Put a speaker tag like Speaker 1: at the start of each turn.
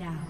Speaker 1: down.